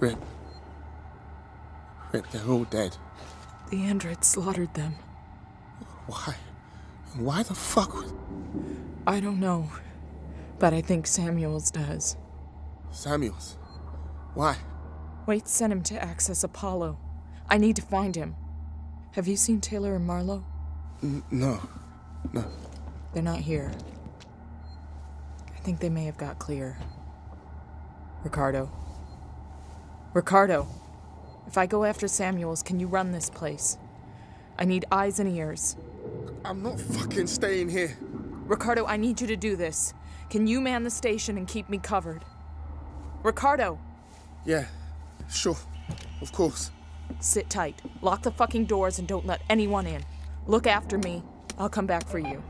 Rick. Rip, they're all dead. The android slaughtered them. Why? Why the fuck? I don't know, but I think Samuels does. Samuels. Why? Waits sent him to access Apollo. I need to find him. Have you seen Taylor and Marlowe? N- no. No. They're not here. I think they may have got clear. Ricardo. Ricardo! If I go after Samuels, can you run this place? I need eyes and ears. I'm not fucking staying here. Ricardo, I need you to do this. Can you man the station and keep me covered? Ricardo! Yeah, sure. Of course. Sit tight. Lock the fucking doors and don't let anyone in. Look after me. I'll come back for you.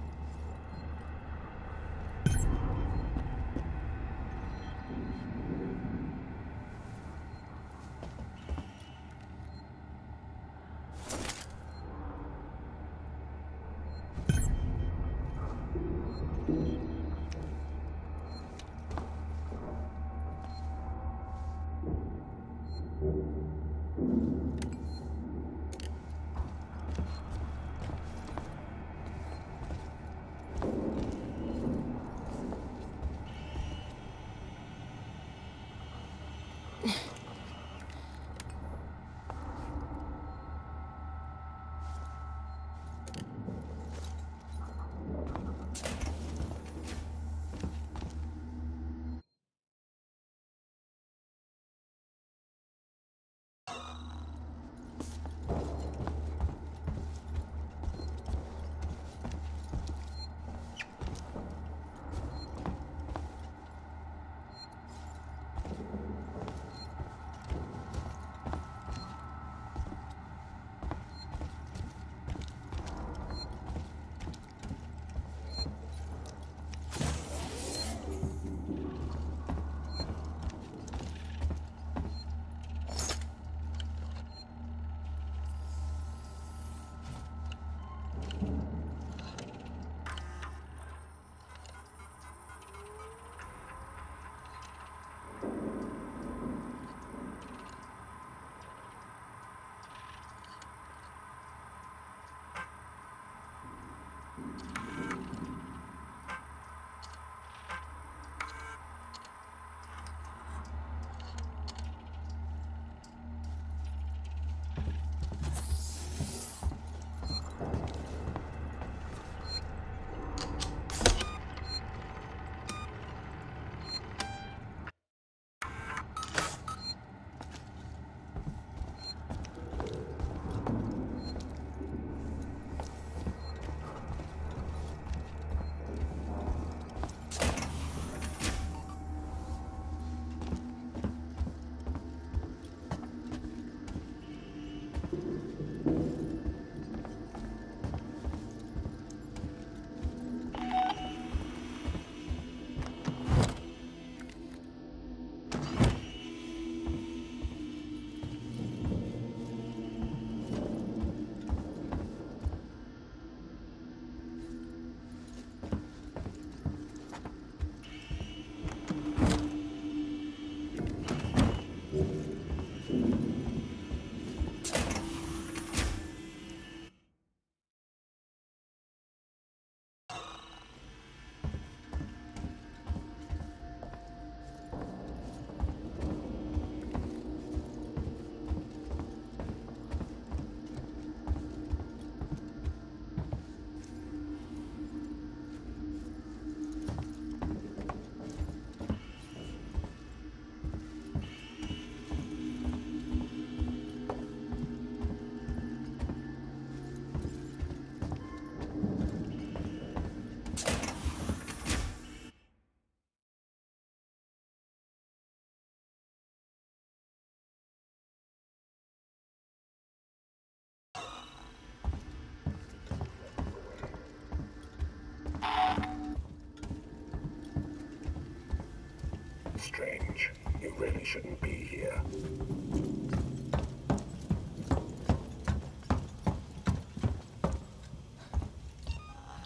Really shouldn't be here.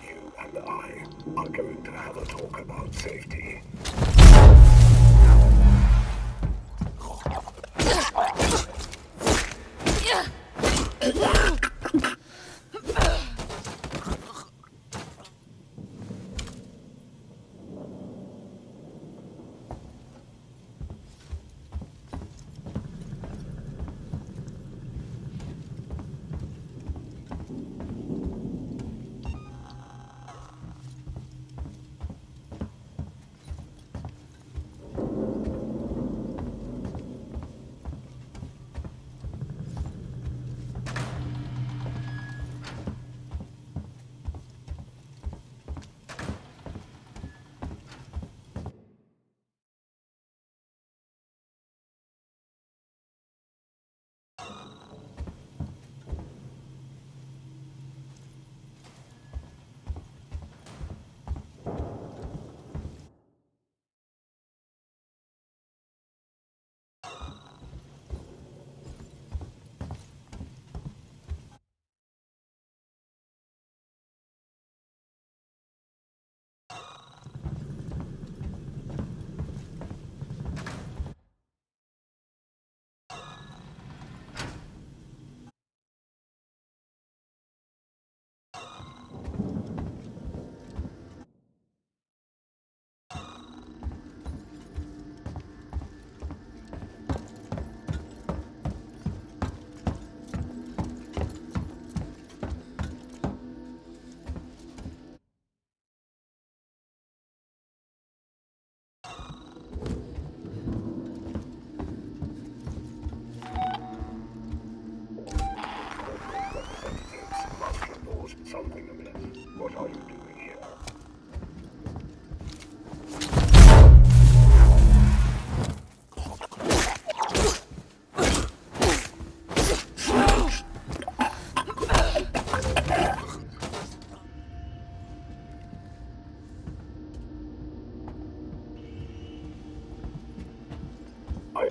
You and I are going to have a talk about safety.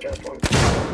Just want